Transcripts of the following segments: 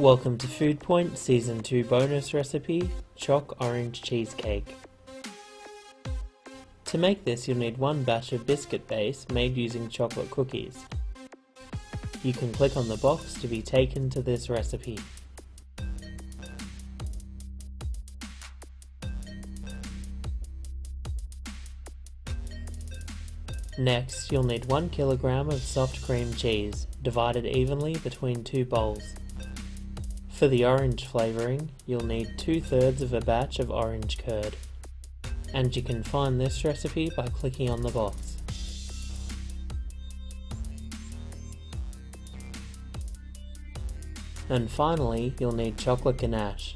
Welcome to Food Point Season 2 bonus recipe, Choc Orange Cheesecake. To make this you'll need one batch of biscuit base made using chocolate cookies. You can click on the box to be taken to this recipe. Next, you'll need 1 kilogram of soft cream cheese, divided evenly between two bowls. For the orange flavouring, you'll need 2 thirds of a batch of orange curd. And you can find this recipe by clicking on the box. And finally, you'll need chocolate ganache.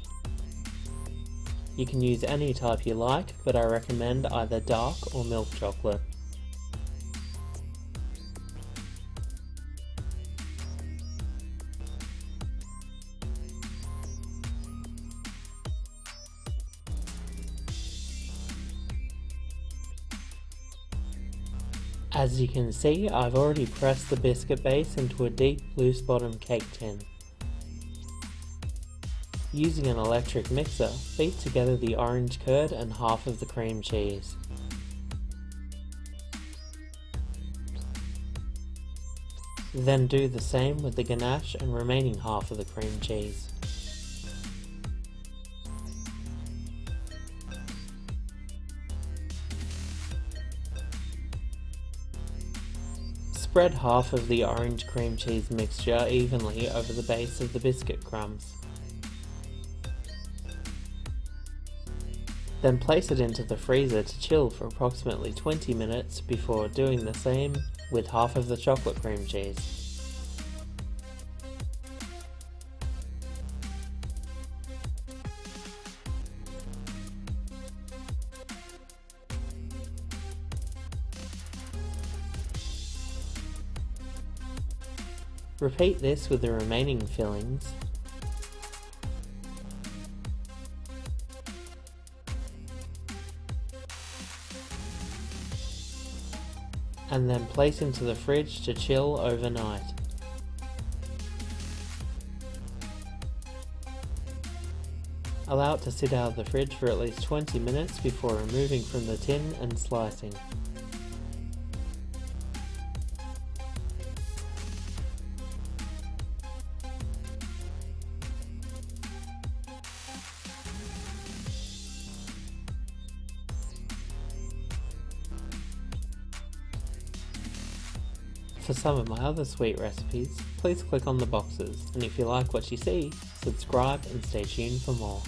You can use any type you like, but I recommend either dark or milk chocolate. As you can see, I've already pressed the biscuit base into a deep loose bottom cake tin. Using an electric mixer, beat together the orange curd and half of the cream cheese. Then do the same with the ganache and remaining half of the cream cheese. Spread half of the orange cream cheese mixture evenly over the base of the biscuit crumbs. Then place it into the freezer to chill for approximately 20 minutes before doing the same with half of the chocolate cream cheese. Repeat this with the remaining fillings. And then place into the fridge to chill overnight. Allow it to sit out of the fridge for at least 20 minutes before removing from the tin and slicing. For some of my other sweet recipes, please click on the boxes, and if you like what you see, subscribe and stay tuned for more.